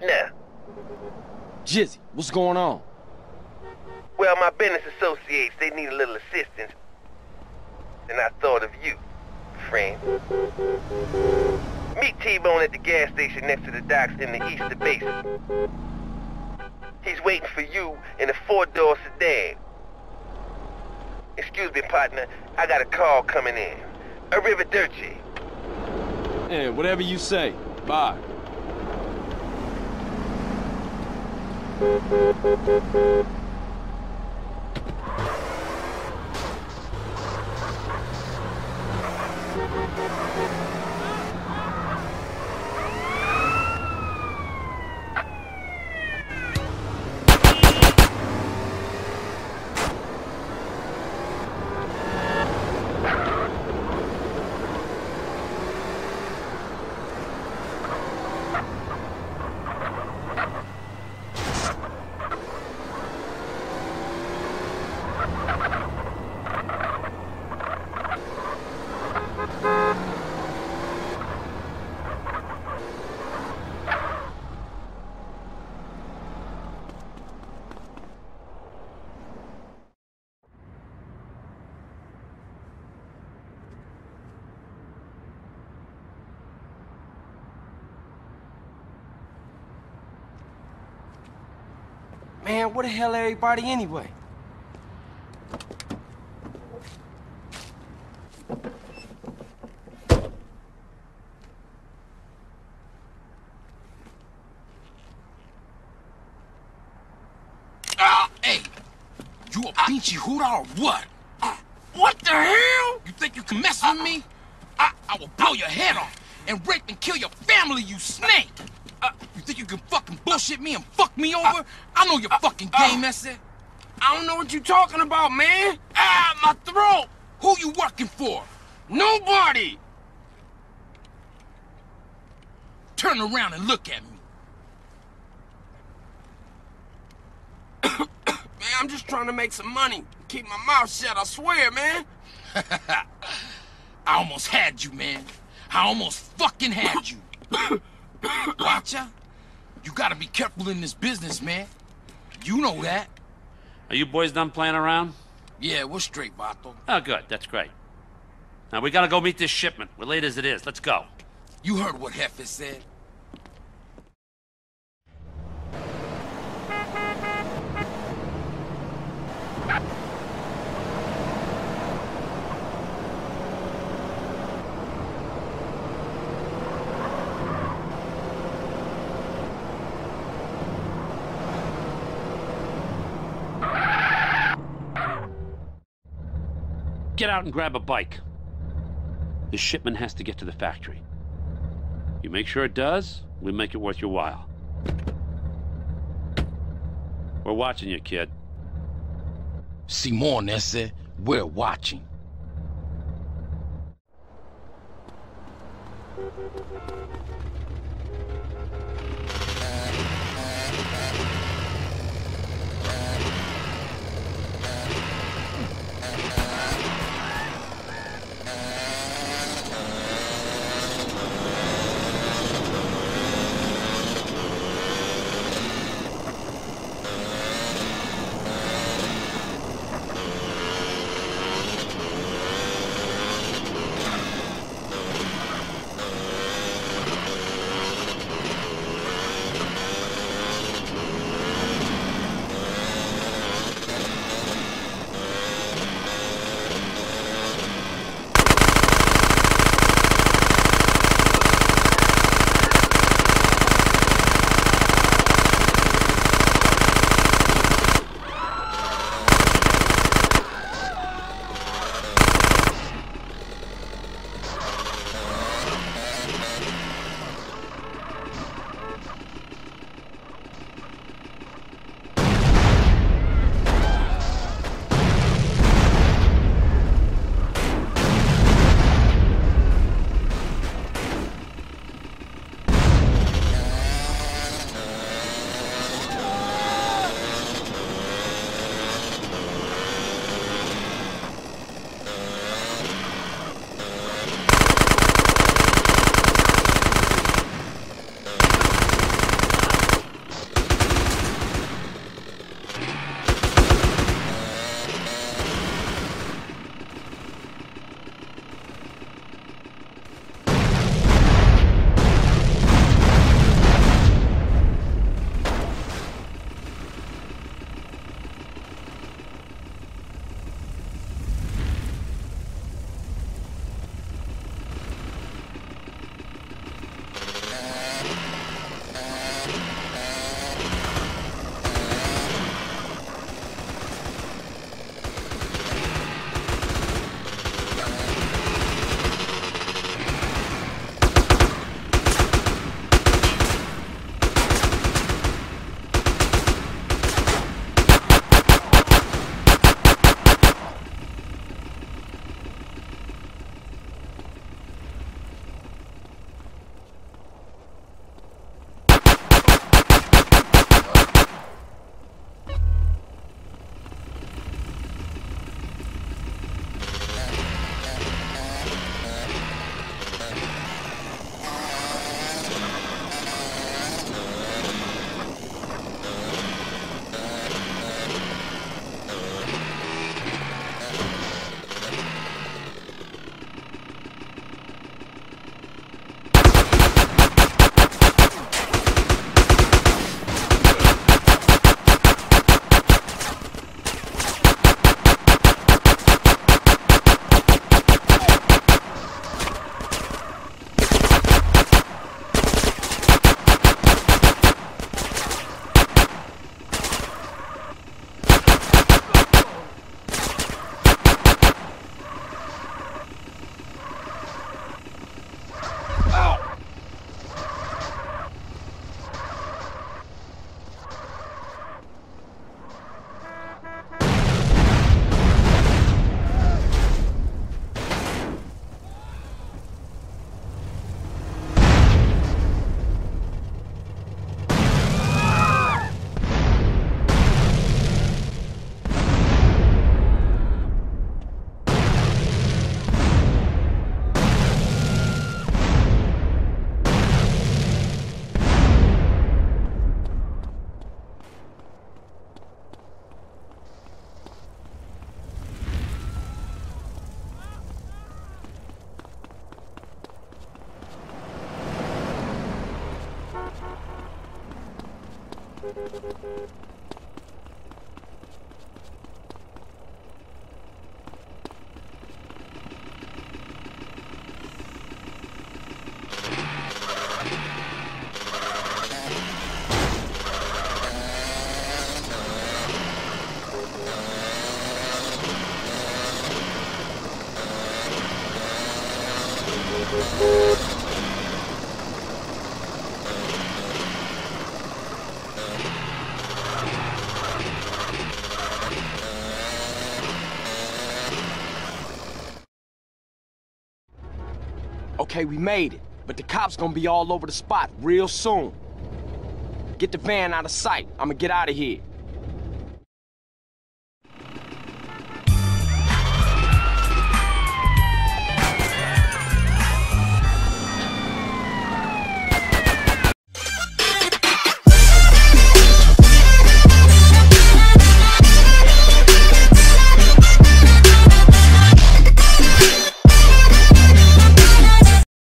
partner. Jizzy, what's going on? Well, my business associates, they need a little assistance. And I thought of you, friend. Meet T-Bone at the gas station next to the docks in the Easter Basin. He's waiting for you in a four-door sedan. Excuse me, partner. I got a call coming in. Arrivederci. Yeah, whatever you say. Bye. Thank you. Man, where the hell everybody anyway? Ah, hey! You a pinchy hooter or what? What the hell? You think you can mess with me? I, I will blow your head off and rape and kill your family, you snake! Uh, you think you can fucking bullshit me and fuck me over? I know your fucking game, that's it. I don't know what you're talking about, man. Ah, my throat! Who you working for? Nobody. Turn around and look at me. Man, I'm just trying to make some money. Keep my mouth shut, I swear, man. I almost had you, man. I almost fucking had you. Watcha? You gotta be careful in this business, man. You know that. Are you boys done playing around? Yeah, we're straight, Vato. Oh, good. That's great. Now, we gotta go meet this shipment. We're late as it is. Let's go. You heard what Jefe said. Get out and grab a bike. The shipment has to get to the factory. You make sure it does, we make it worth your while. We're watching you, kid. Simon ese, we're watching. Okay, we made it. But the cops gonna be all over the spot real soon. Get the van out of sight. I'ma get out of here.